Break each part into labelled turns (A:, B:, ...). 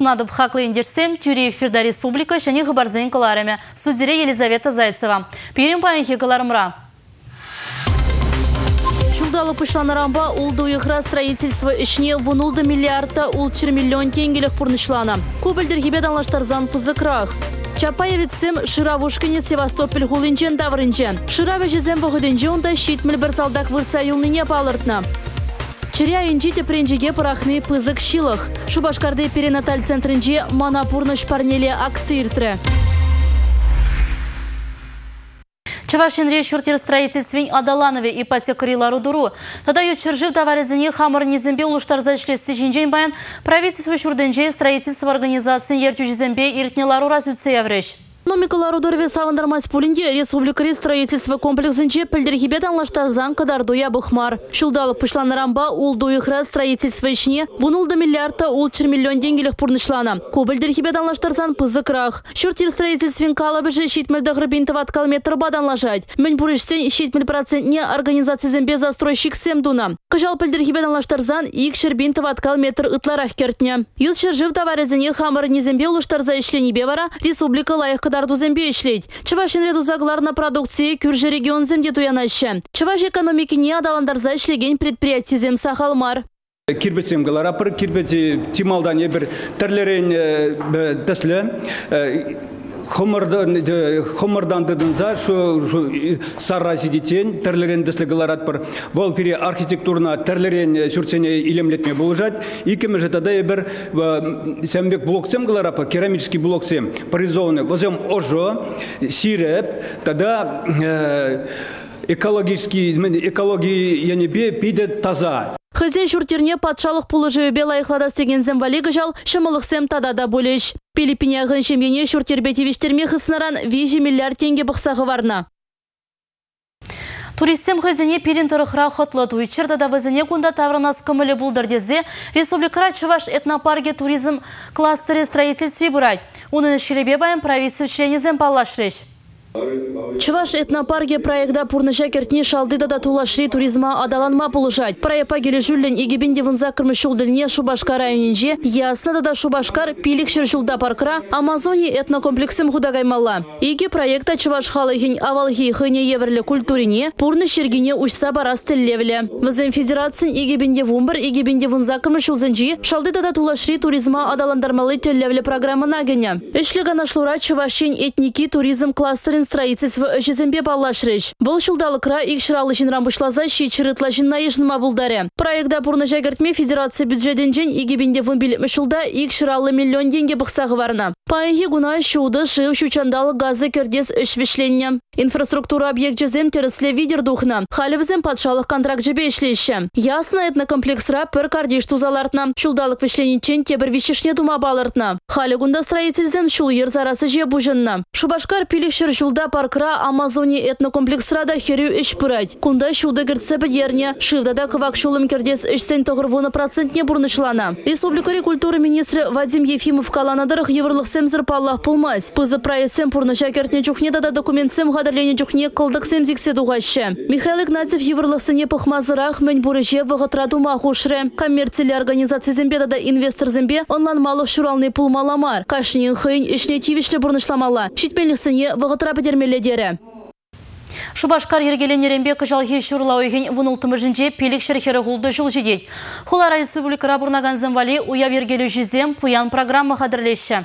A: Сывлысынадып хақлы ендерсем, Тюрей Ферда Республика және Хабарзен кыларыме. Судзире Елизавета Зайцева. Перем паянхи кыларымра. Шулдалы пышланарамба улды уйықра строительство ішіне вунулды миллиардта улчыр миллион тенгелік пұрнышлана. Көбілдір хебеданлаштарзан пызықрақ. Чапаевицем Шыравушкине Севастополь хулинчен даврынчен. Шыравы жезем бұғыденже онда щитміл бір салдақ вырца юлныне палыртна. Чыря инжите пренжеге пырахны пызык шилых. Шубашкарды перинаталь центрінже манапурныш парнеле акции иртірі. Чавашинре шүртер строительствен Адаланове ипотекарилару дуру. Тада ю чыржив товаризіне хамыр незембе улуштарза ішлесі жинжен баян правительство шүрденже строительство организациян ертю жезембе иртнелару раз үтсе явреш. Экономикалар удорве савандармас пулинде республика строительство комплексінче пілдірхебет анлашта заң кадар дуя бұхмар. Шулдалы пышланарамба ул дуйықра строительство ішіне вунулда миллиардта ул 4 миллион денгелік пұрнышлана. Кобілдірхебет анлаштарсан пызы крах. Шүртер строительствен калабы же шитмілді ғрыбинті ваткал метр баданлажать. Мен бұрыштен шитміл процентне организациязен без застройщик семдуна. Кыжал пілдірхебет анлаштарсан ик шербинті ваткал метр ытларах кертне. Юл шержив товарезіне хамыр незембе улыштарза ішленебе бара республика лайық кадарду зембе ишлейт. Чывашин реду загларна продукции күржі регион земде туянашы. Чываш экономикине адаландарза ишлеген предприятие зем сахалмар.
B: кирбетсем галарапыр кирбети тималдан ебір тірлерен тәслі хомырдан дыдынса шу сарраси детен тірлерен діслі галарат бір вол пире архитектурна тірлерен сүртсене илемлетме болжат икеме же тада ебір сәмбек блоксем галарапыр керамический блоксем паризованный возем ожо сиреп тада экологический экологии янебе пиде таза.
A: Хызен шүртерне патшалық пулы жөбе лайықлада стеген земвалигі жал шымылық сем тадада бөлеш. Пилипине ғын шемгене шүртербетевештерме хыснаран 5 миллиард тенге бұқсағы варна. Туристсем хызене перин тұрықра хотлы туйчырда да візіне күнда таврынас кымылы бұлдырдезе Республикара Чываш этнопарге туризм кластере строительстве бұрайд. Оның шелебе байын правительств членезен паллашреш. Чываш этнопарге проекта пурныша кертни шалдыда да тулашри туризма адаланма полужать. Проекта келе жүллен егебенде вынза кірмі шулдылне Шубашка районинже, ясна да Шубашкар пилик шыршулда паркра Амазония этнокомплексым худагаймалла. Иге проекта Чываш халыхин авалхи хыне еверлі культурине пурны шергине учса барас тіллевле. Візен федерацин егебенде вумбір егебенде вынза кірмі шулзынжи шалдыда да тулашри туризма адаландармалы тіллевле программа нагене. Ішліға нашлура Чывашин этники туризм кластерин строительство өшізімбе балашрыш. Бұл шулдалықра икшыралы жинрам бұшлаза шечірітла жиннаешныма бұлдары. Проекта пұрны жагертме федерация бюджетен жен егебінде вымбіл мүшілда икшыралы миллион денге бұқсағы барына. Пайхи гуна шуды шыв шучандалы газы кердес үшвішленне. Инфраструктура объект жезем терісле видер духна. Халівізем патшалық контракт жебе ішлеші. Ясно этнокомплексра пір кардиш тузалартна. Шулдалық вишленичен тебір вишешне дума балыртна. Халі гунда строительзем шул ер зарасы же бұжынна. Шубашкар пилікшір Шулда паркра Амазония этнокомплексрада херю иш пырать. Кунда шулда герце ерне, шивда да кывак шулым кердес ишсен тоғырвуны процентне бурнышлана. Республикари культуры министрі Вадим Ефимов каланадырых еврлық семзір паллах пулмаз. Пызы прайысем пурныша кертне чухне да документсем хадырлене чухне кылдық семзиксе дуғашы. Михаил Игнатьев еврлық сыне пықмазырах мен бурыше вғытра дума хушры. Коммерциялі организация зембе да инвестор зембе онлан малық шуралны пулмаламар. Кашнин хыйн ишне тивишлі бурнышламала. Шитпелік сыне вғытра бедермеледері. Шубашкар ергеленеренбе кыжалхи шурлауыген вұнылтымы жінже пелік шерхері ғулды жыл жедет. Хулара республика рабурнаган земвали уяв ергелі жізем пуян программа қадырлеші.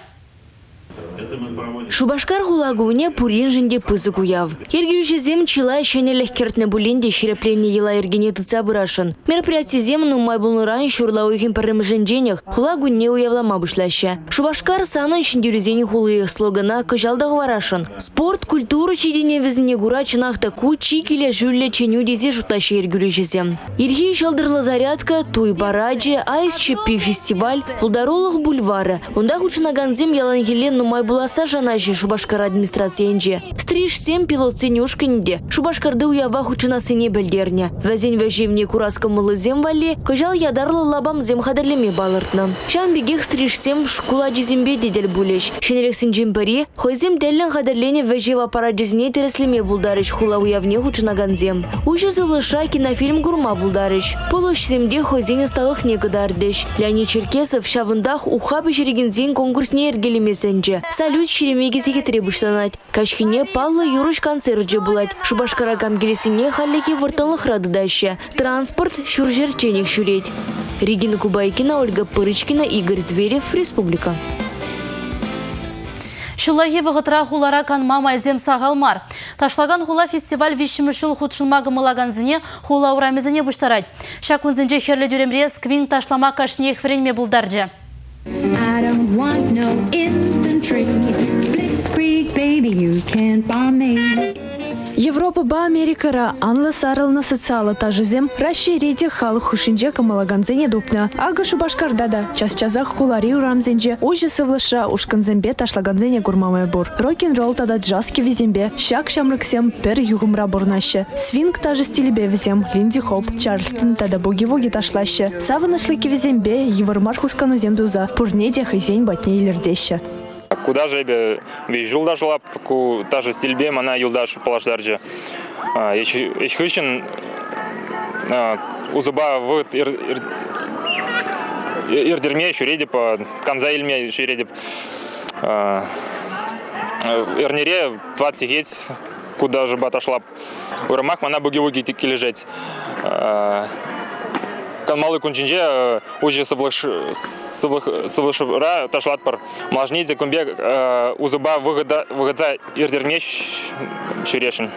C: Шубашкар хулагуне пурин жинде пызы куяв. Ергеючезем чила шенелех кертне булинде ширепленне ела ергене тыца бырашын. Мероприятие зем нумай булнуран шурлауихин парым жинженех хулагуне уявлама бушлаща. Шубашкар санын шиндюрезени хулы слогана кыжалдағы варашын. Спорт, культура чидене візіне гура чынақта ку чикиле жүлле ченю дезе жуташы ергеючезем. Ирхи шалдырлы зарядка, туй бараджи, айс чеппи фестиваль, пулдаролық бульвары. Онда хучынаганзем ялангелен нумай буласа жана баражи Шубашкар администрациянже. Стриж сем пилот сенюшкинде. Шубашкарды уява хучынасыне білдерне. Вәзен вәжевне кураска мылы зем кыжал ядарлы лабам зем хадырлеме балыртны. Шан бегех стриж сем шкула жизембе дедель булеш. Шенерексин жимпари, хойзем дәллен хадырлене вәжева пара жизіне тереслеме булдарыш хула уявне хучынаган зем. Ужы зылыша кинофильм гурма булдарыш. Полош земде хойзене сталых не. Леонид Черкесов шавындах уха бешерегензен конкурсне ергелемесенже. Салют шеремеге секретаре буштанать. Кашхине Павла Юрыш концерт булать. Шубашкара камгелесине халлеки вырталық радыдаще. Транспорт шуржерченех шуреть. Регина Кубайкина, Ольга Пырычкина, Игорь Зверев, Республика.
A: Шулахи вғытра хулара канма майзем сағалмар. Ташлаган хула фестиваль вишімішіл худшылмағы мылаган зіне хула урамезіне бұштарад. Шакун зінже херлі дүремре сквин ташлама кашнех вренме бұлдаржы.
D: I don't want no infantry.
E: Европа ба Америкара анлы сарылны социалы тажызем расширеде халық хушинже камалаганзене дупна. Ага шубашкарда да час-часах хулари урамзенже ужы сывлыша ушканзембе ташлаганзене гурмамай бур. Рок-н-ролл тада джазки визембе щак шамрыксем тер югымра бурнаще. Свинг тажы стилебе визем Линди Хоп, Чарльстон тада буги-вуги ташлаще. Савынышлыки визембе евармар хусканузем дуза. Пурнеде хызень батне илердеще.
F: куда жебе весь жулдаш лап ку та же стильбе мана юлдаш палашдарже а, еще еще хрещен а, узуба в ирдерме еще реди по а, канза ильме еще реди э, эрнере 20 геть куда же баташлап урамах мана буги-вуги тики лежать. Канмалы күнчинже уже сывлышыра ташлат пар мажниде күнбе узыба выгыдza ирдермеш ширешин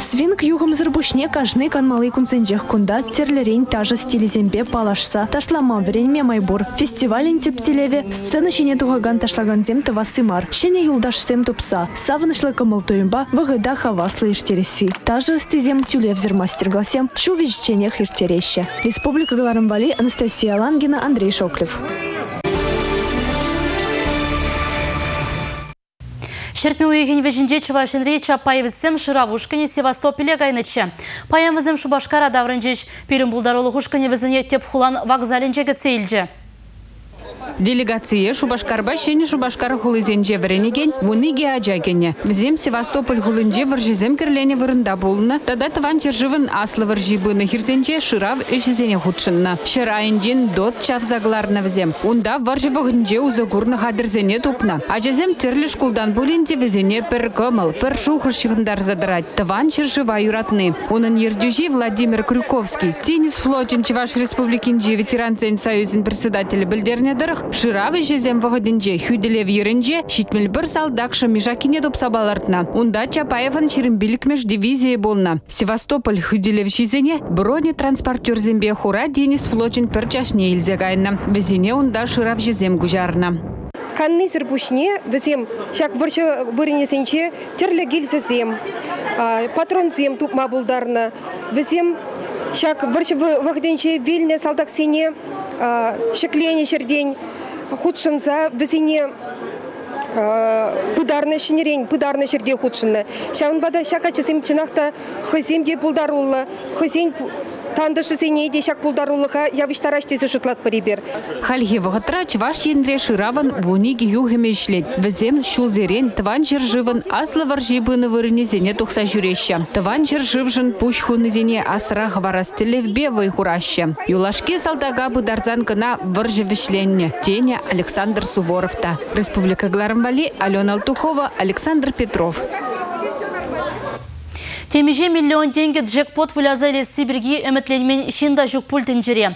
E: Свинг югым зырбушне кажны канмалы кунценжех кунда терлерень тажы стилизембе палашса. Ташлама вренме майбур. Фестивален тептелеве сцена шене тугаган ташлаганзем тавасымар. Шене юлдашсем тупса. Савынышлы кымыл туйымба вғыда хаваслы иртереси. Тажы стезем тюлевзер мастер-гласем шу вещенех иртереще. Республика Галарымбали Анастасия Лангина, Андрей Шоклев.
A: Шертме уйген вежінде Чувашинре Чапаевицем Шыравушкане Севастополе гайнычы. Паян візім Шубашкара даврынжеш, перім бұлдарулы хушкане візіне теп хулан вокзалінжегі цейлжі.
G: Делегация Шубашкарба шені Шубашкар хулызенже варенеген, вуныге аджагене. Взем Севастополь хулынже варжизем кірлене вырында болына, тада тыван чержывын аслы варжибыны хирзенже шырав ішізене худшынна. Шырайынжен дот чавзагларна взем. Унда варжывығынже узагурны хадырзене тупна. Аджазем тірлі шкулдан болінде візене пір кымыл, пір шухыр шығындар задырать. Тыван чержыва юратны. Унын ердюжи Владимир Крюковский, теннис флотин Чеваш Республикинжи ветеран Зен Союзин председателі білдерне дырық, Шыравы жезем вғыдынже хүйділев ерінже шитмел бір салдақшы межакине. Унда Чапаевын шерімбілікмеш дивизия болна. Севастополь хүйділев жезене бронетранспортер зембе хура Денис Флочин перчашне илзе гайна. Везене унда шырав жезем гужарна.
H: Канны сырпушне візем шак вырчы бұрынесенче терлі гильзезем, патрон зем тупма булдарна. Візем шак вырчы вғденче вильне салдаксене шеклене чердень худшынса візене пыдарны шинерень пыдарны жерде худшынны. Шаун бада шака чесем хыземде булдарулы, хызен тандышы сене де шак булдарулыға явиштараш тезі шутлат парибер.
G: Хальхи вғытра чваш ендре шыравын вуниги югемешлет. Візем шулзерен тыван жыржывын аслы варжибыны вырынезене тухса жүреща. Тыван жыржывжын пуш хунызене асыра хварастелевбе вайхураща. Юлашке салдага бұдарзан кына варжевішленне. Теня Александр Суворовта. Республика Гларамбали, Алена Алтухова, Александр Петров.
A: Темеже миллион деньги джекпот вылязали Сибирги әмітленмен шинда жүк пультін жире.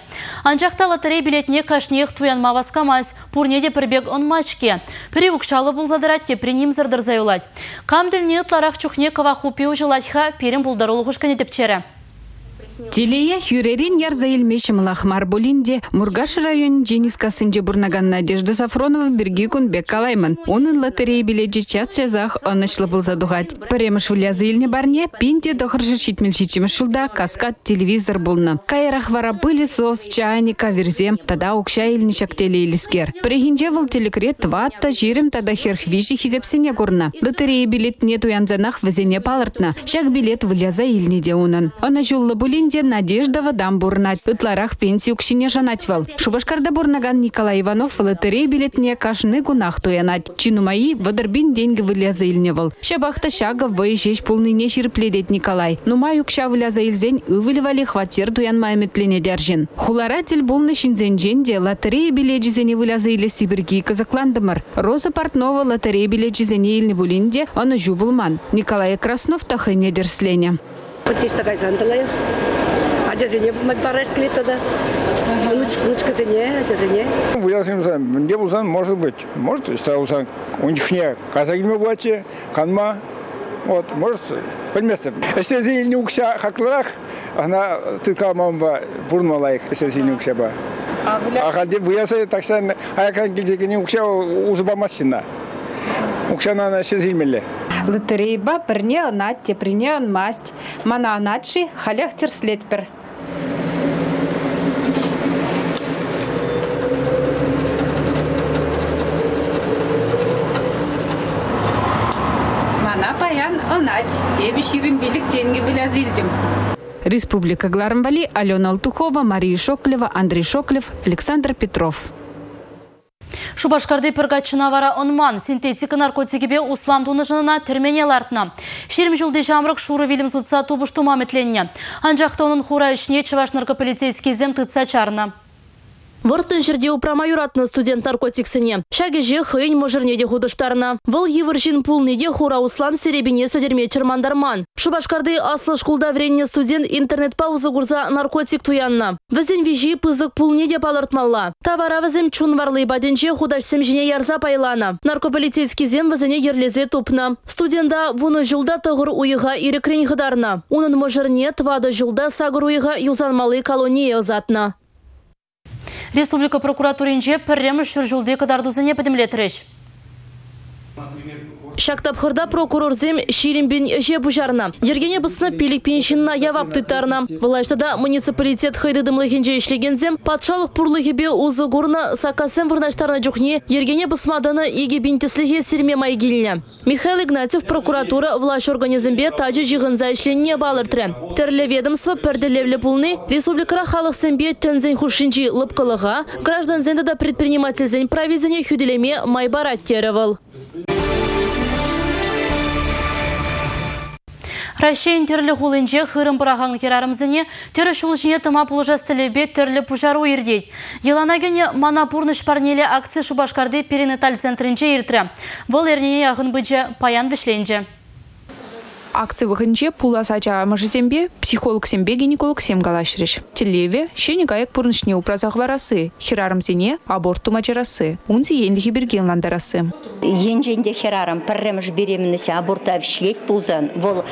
A: Анжақта лотерей билетіне кашнех туян маваскамаз, пурнеде пірбек он мачке. Пірі ұқшалы бұл задырат тепренім зырдыр заюлать. Камділіне ұтларақ чухне кава хупи ұжылатха перім.
G: Телея Хюрерин ярза илмешім лахмар болинде Мургаш район Женискасынже бурнаган Надежда Сафронова бірге күн бек. Оның лотерея биледжі час бұл задуғат. Піреміш вылязы илне барне, пинте дохыржы шитмел шитчіміш жылда каскад телевизор бұлны. Кайрах вара пылі сос, чайника, верзем, тада укша илне шактеле телекрет ватта жирім тада херхвижі хизепсене көрна. Лотерея билет не туянзанах візене палыртна. Шак билет выляза илне де унын. Булинде Надежда вадам бурнат. Ытларах пенсию кшине жанатвал. Шубашкарда бурнаган Николай Иванов лотерей билетне кашны гунах туянат. Чинумаи вадырбин деньги выляза илневал. Шабахта шага выезжеш пулныне ширпледет Николай. Нумай укша выляза илзень ывылевали хватер туян майметлене держин. Хуларатель булны шинзенжен де лотерея биледжизене выляза иле сибирги казакландымыр. Роза Портнова лотерея биледжизене илне булинде аны жубулман. Николай Краснов тахыне дерслене.
I: Путешта кайсандылай. Ажазене булмай барайс клетта да. Внучка зене, ажазене.
J: Уясымса, не булсан, может быть. Может, что улсан, у них не казагиме булачы, канма. Вот, может, білместі. Эсте зейілні укша хақлырақ, ана тыткалмамба бурмалайық, эсте зейілні укша ба. Ақалде бұяса таксан аякан келжекені укша узыбаматшына. Укшана ана эсте зейілмелі.
G: Лотерейба бірне онат, теприне онмасть. Мана онатши халях терслетпер. Ширин билік деньги вылязылдым. Республика Гларамбали, Алена Алтухова, Мария Шоклева, Андрей Шоклев, Александр Петров.
A: Шубашкарды піргатчына вара онман синтетика наркотикебе услам тунышынына түрмене лартына. Шерім жылды жамрық шуры вилім сұтса тубышту маметленне. Анжақты оның хура ішіне чываш наркополицейский зем тытса чарына. Вұрттын жерде упрама юратны студент наркотиксіне. Шаге же хыйн мұжырнеде худыштарына. Выл евіржин пулнеде хура услам серебине сөдерме чырмандарман. Шубашкарды аслы шкулда вренне студент интернет паузы гурза наркотик туянна. Візен вижи пызык пулнеде палыртмалла. Тавара візем чун варлы жіне ярза пайлана. Наркополицейский зем візене ерлезе тупна. Студента вуны жылда. Унын твады жылда юзанмалы колония озатна. Республика прокуратуринже пірреміш жүржілді кадарду-зіне підімлетіріш. Шактапхырда прокурор зем ширинбин же бужарна. Ергене бысына пилик пеншинна яваптыттарна. Влаштада муниципалитет хыйдыдымлыхинже ишлеген зем патшалық пурлыхебе узы горна сакасем вырнаштарна жүхне ергене бысмаданы иге бинтеслихе сирме майгилне. Михаил Игнатьев прокуратура власть организмбе тажы жиғынза ішленне балыртыры. Тірлі ведомство пірділевлі пулны республикара халық сэмбе тензен хушинчи лыпкалыға, граждан зенді да предприниматель зен провизине хюделеме майбарат теревал. Рашейн терлі хулынже хырым бұрағаң керарымзіне тері шулжіне тыма пұлжастылебе терлі пұжару ердейд. Еланагене манапурныш парнелі акция Шубашкарды перинаталь центрінже ертірі. Бұл ернене яғын бұджа паян вішленже.
K: Акция выхынче пула сача мажызембе психолог сембе гинеколог сем галашрыш. Телеве шені гаяк пурнышне упразах варасы, хирарым зене аборт тумачарасы. Унзи енлихи бергенландарасы.
L: Енженде херарым пірреміш беременесі аборта вшек пулзан. Вол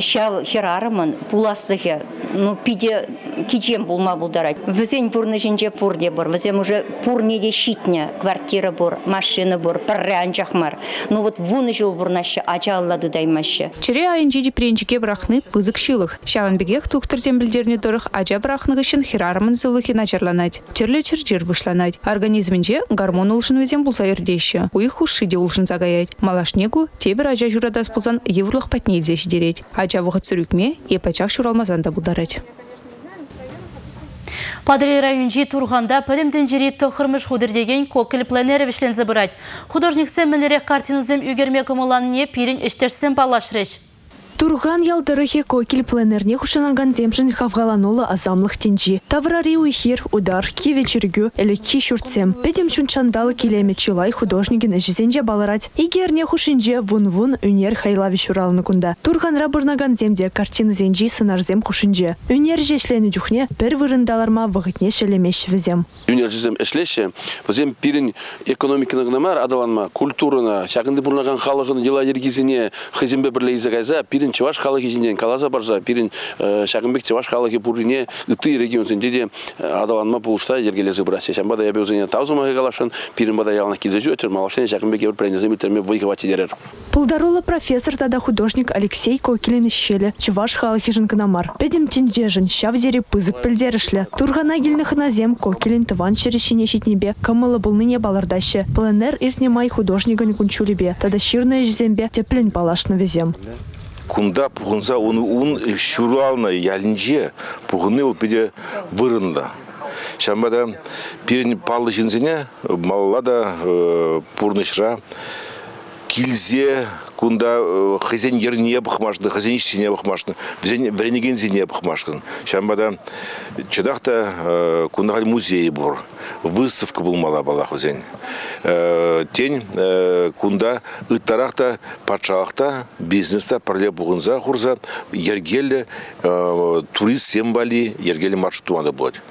L: ща херарымын пуластығы, ну пиде кичем булма булдарать. Візен пурны женже пурде бор, візем уже пурнеде щитня, квартира бор, машина бор, пірре анжахмар. Ну вот вуны жол бурнашы ача аллады даймашы.
K: Чире айынжеди пренчике брахны пызык шилых. Шаванбегех тухтырзем билдерне торых ача брахны гышын хирарымын зылыхи начарланать. Терле чыржир вышланать. Организминже гормон улшын везем булса ердеща. Уих хушиде улшын загаять. Малашнегу тебір ача журадас пулзан еврлых патнейзе шидереть. Ача вғыт сүрікме епачақ шуралмазан да.
A: Падри районжи Турғанда пәлімден жері тұқырмыш худырдеген кокіл пленері вішлензі бұрайд. Художник сәмінлерек картинызым үгерме кымыланне пирин іштерсен палашрыш.
E: Турган ялдырыхе кокил пленерне хушанаган земшин хавгаланула азамлых тенджи. Таврари уйхир, удар, киве чиргю, или ки шурцем. Петем чунчандалы килеме чилай художники на жизенже баларать. Игерне хушинже вун-вун үнер хайлави шуралны кунда. Турган рабурнаган земде картина зенджи сынарзем хушинже. Үнер жешлені жүхне бір вырындаларма вағытне шелемеш візем.
M: Үнер жезем эшлеше, візем пирин экономиканы гнамар адаланма, культурына, шағынды бурнаган халығын ела ергізіне хызембе бірлейзі гайза, пирин пирин чеваш халахи жинен каласа барса пирин шагынбек чеваш халахи бурине ыты регион сенде адаланма булышта ергелезе брасе шамбада я безене таузума галашын пирин бада ялна кизежу өтер малашен шагынбек ебір пренезе битерме войковати дерер
E: Пулдарула профессор тада художник Алексей Кокилин ищели. Чуваш халахижин канамар. Педем тинжежин, щавзери пызык пельдерішлі. Тургана назем Кокилин тыван черешине щитнебе, камылы булныне балардаще. Пленер иртне май художниган кунчулебе. Тада щирная жзембе теплен палаш на везем.
N: Кунда пухунса он ун шурална ялинже пухуны ол пиде вырында шамбада пирин палы жинсене маллада пурнышра килзе кунда э, хозяин ерне бахмашны, хозяин сине бахмашны, вренеген сине бахмашкан. Шамбада чадахта э, кунда музей бур, выставка был мала бала хозяин. Э, тень кунда ыттарахта патшалахта бизнеста парле бугунза хурза ергеле турист сембали ергеле маршрутуанда будет.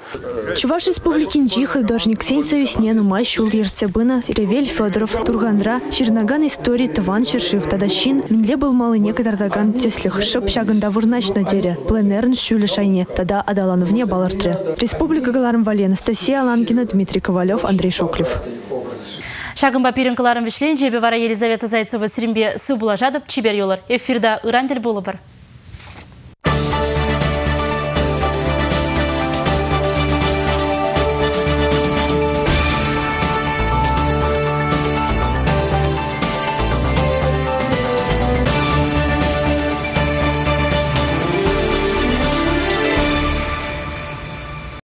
E: Чуваш республикинчи художник Сень Союзнену май шул ерцебына Ревель Федоров Тургандра Чернаган истории Тыван Чершив Тадащин Минле был малый некотардаган теслих шып шагында вырнач на дере. Пленерн шүлі шайне. Тада адалановне балартре. Республика Галарм Вали Анастасия Алангина Дмитрий Ковалев Андрей Шоклев
A: Шагымба пиринкаларым вишлен жебе вара Елизавета Зайцева сиримбе сы жадып чибер йолар. Эфирда ырандель болы бар.